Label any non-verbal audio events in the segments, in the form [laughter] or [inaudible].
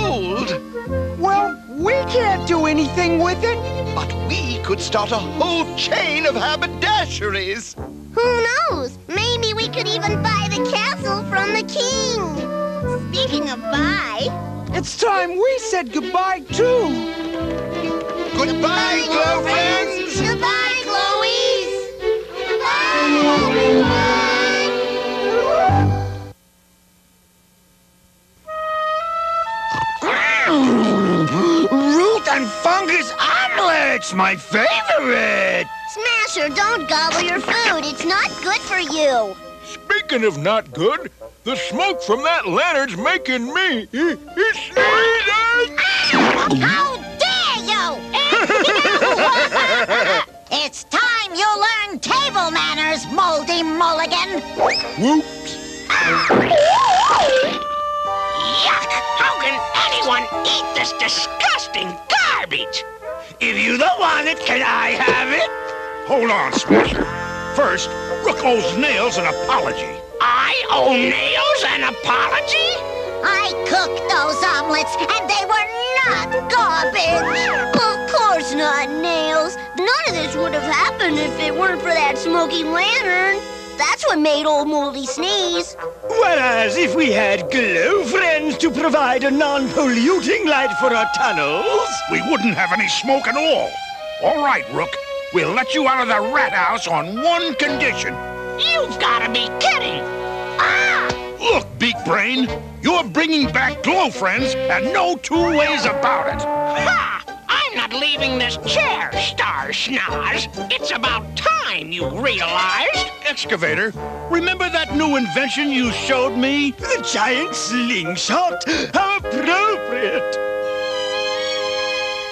gold. Well, we can't do anything with it. But we could start a whole chain of haberdasheries. Who knows? Maybe we could even buy the castle from the king. Speaking of buy... It's time we said goodbye, too. Goodbye, glow omelets, my favorite! Smasher, don't gobble your food. It's not good for you. Speaking of not good, the smoke from that lantern's making me sneeze. Ah, how dare you! [laughs] It's time you learn table manners, Moldy Moligan. Whoops. Yuck! How can anyone eat this disgusting garbage? If you don't want it, can I have it? Hold on, Smasher. First, Rook owes Nails an apology. I owe Nails an apology? I cooked those omelets, and they were not garbage. Of course not, Nails. None of this would have happened if it weren't for that smoky lantern. That's what made old Moldy sneeze. Whereas if we had glow friends to provide a non-polluting light for our tunnels... We wouldn't have any smoke at all. All right, Rook. We'll let you out of the rat house on one condition. You've got to be kidding! Ah! Look, Big Brain, you're bringing back Glow Friends, and no two ways about it. Ha! I'm not leaving this chair, Star Schnoz. It's about time you realized. Excavator, remember that new invention you showed me? The giant slingshot? How appropriate!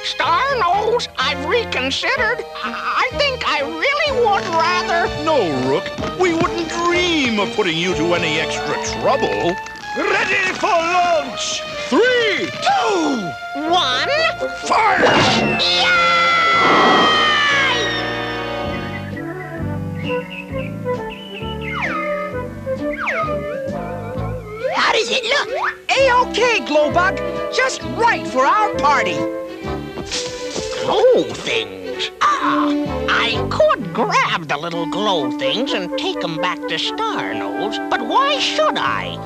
Star knows I've reconsidered. I I think I really would rather. No, Rook. We wouldn't dream of putting you to any extra trouble. Ready for launch! Three, two, One. Fire! How does it look? A-OK, Glowbug. Just right for our party. Glow things. Ah, I could grab the little glow things and take them back to Star Nose, but why should I?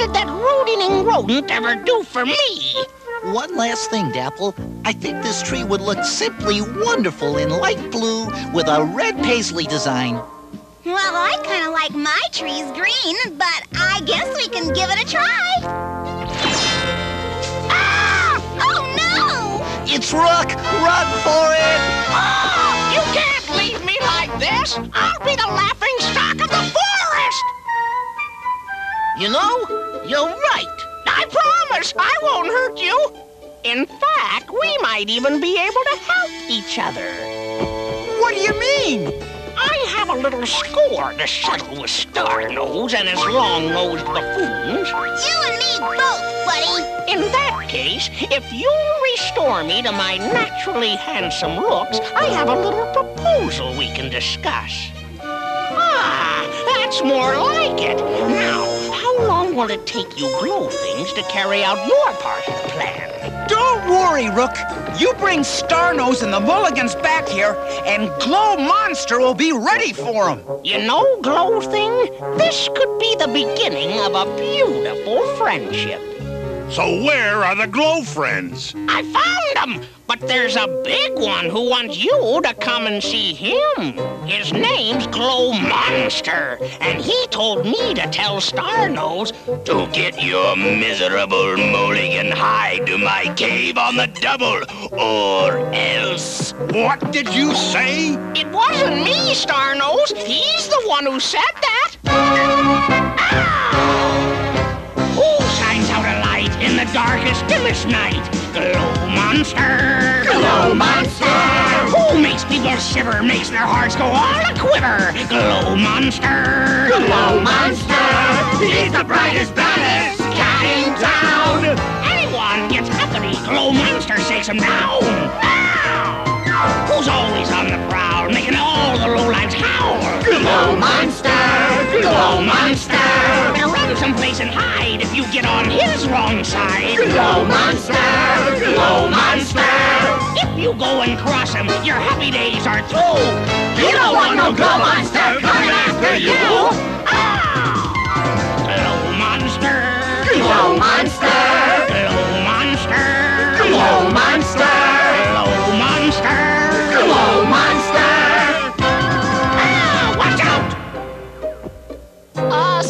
What did that rooting rodent ever do for me? One last thing, Dapple. I think this tree would look simply wonderful in light blue with a red paisley design. Well, I kind of like my trees green, but I guess we can give it a try. Ah! Oh, no! It's Rook! Run for it! Oh, you can't leave me like this. I'll be the laughing stock of the forest. You know, you're right. I promise I won't hurt you. In fact, we might even be able to help each other. What do you mean? I have a little score to settle with Star Nose and his long-nosed buffoons. You and me both, buddy. In that case, if you'll restore me to my naturally handsome looks, I have a little proposal we can discuss. Ah, that's more like it. Now, how long will it take you glow things to carry out your part of the plan? Don't worry, Rook. You bring Starnose and the Moligans back here, and Glow Monster will be ready for them. You know, Glow Thing, this could be the beginning of a beautiful friendship. So where are the Glow Friends? I found them, but there's a big one who wants you to come and see him. His name's Glow Monster, and he told me to tell Star Nose to get your miserable moligan hide to my cave on the double, or else. What did you say? It wasn't me, Star Nose. He's the one who said that. Darkest, dimmest night? Glow Monster! Glow Monster! Who makes people shiver, makes their hearts go all a quiver? Glow Monster! Glow Monster! He's the brightest, baddest cat in town! Anyone gets uppity, Glow Monster shakes him down! Ow! Who's always on the prowl, making all the lowlights howl? Glow Monster! Glow Monster! Someplace and hide if you get on his wrong side. Glow Monster! Glow Monster! If you go and cross him, your happy days are through. You don't want no Glow Monster coming after you! Ah! Glow Monster! Glow Monster! Glow Monster! Glow Monster!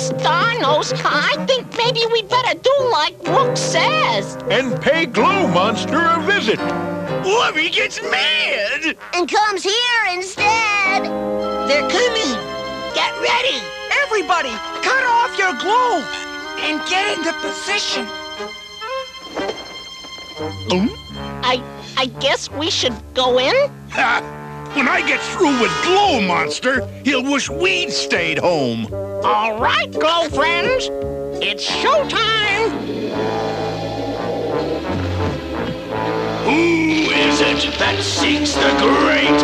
Starnose, I think maybe we'd better do like Rook says. And pay Glow Monster a visit. What if he gets mad? And comes here instead. They're coming. Get ready. Everybody, cut off your glow and get into position. I I guess we should go in. Ha! When I get through with Glow Monster, he'll wish we'd stayed home. All right, Glow friends, it's showtime! Who is it that seeks the great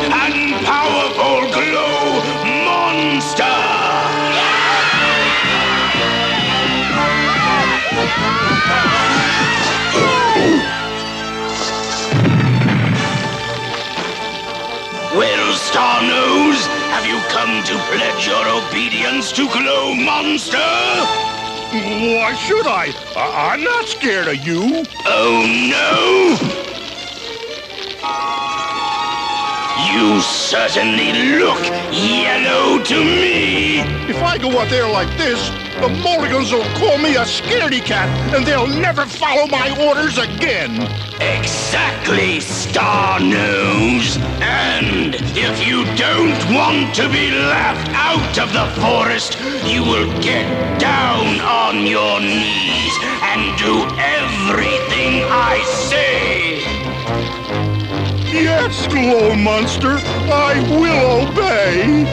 to pledge your obedience to Glow Monster? Why should I? I- I'm not scared of you. Oh no! You certainly look yellow to me! If I go out there like this, the Moligans will call me a scaredy cat, and they'll never follow my orders again. Exactly, Star Nose! And if you don't want to be laughed out of the forest, you will get down on your knees and do everything I say! Yes, Glow Monster, I will obey.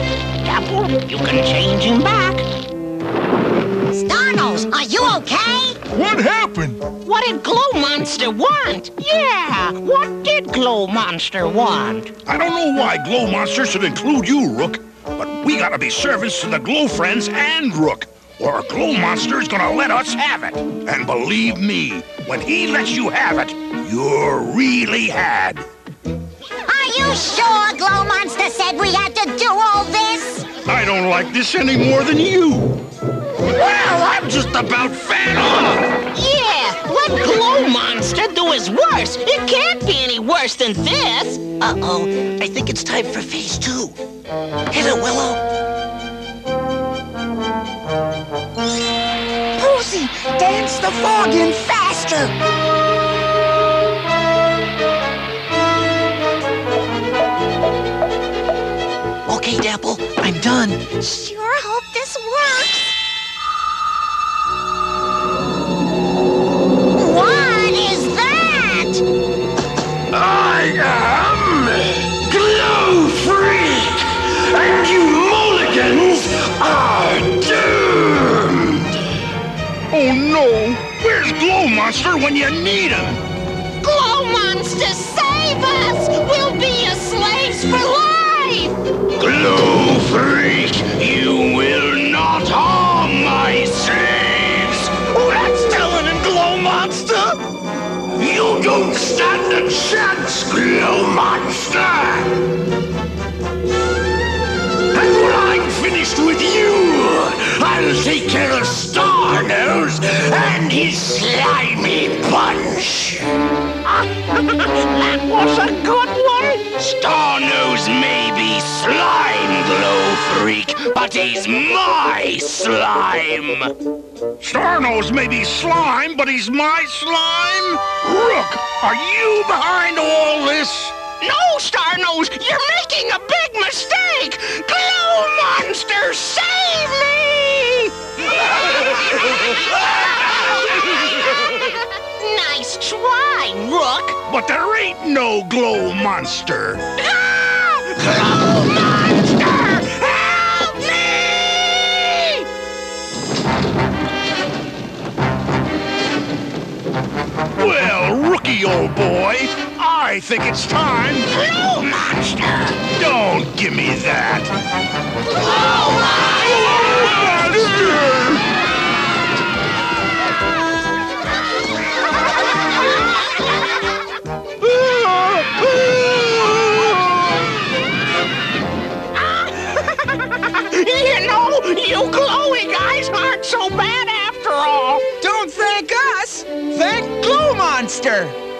Dapple, you can change him back. Starnose, are you okay? What happened? What did Glow Monster want? Yeah, what did Glow Monster want? I don't know why Glow Monster should include you, Rook, but we gotta be servants to the Glow Friends and Rook, or Glow Monster's gonna let us have it. And believe me, when he lets you have it, you're really had. You sure Glow Monster said we had to do all this? I don't like this any more than you. Well, I'm just about fed up! Yeah, what Glow Monster do is worse. It can't be any worse than this. Uh-oh, I think it's time for phase two. Hit it, Willow. Posy, dance the fog in faster. Okay, Dapple, I'm done. Sure hope this works. What is that? I am Glow Freak, and you moligans are doomed! Oh no! Where's Glow Monster when you need him? Glow Monster, save us! We'll be your slaves for life! Glow Freak, you will not harm my slaves! That's telling him, Glow Monster! You don't stand a chance, Glow Monster! And when I'm finished with you, I'll take care of Star Nose and his slimy bunch! [laughs] that was a good but he's my slime! Starnose may be slime, but he's my slime? Rook, are you behind all this? No, Star Nose, you're making a big mistake. Glow Monster, save me! [laughs] Nice try, Rook. But there ain't no glow monster. Ah! Glow [laughs] Monster, Boy. I think it's time. Blue Monster! Don't give me that. Blue Monster! [laughs] you know, you glowing guys aren't so bad after all. Don't thank us. Thank Glow Monster.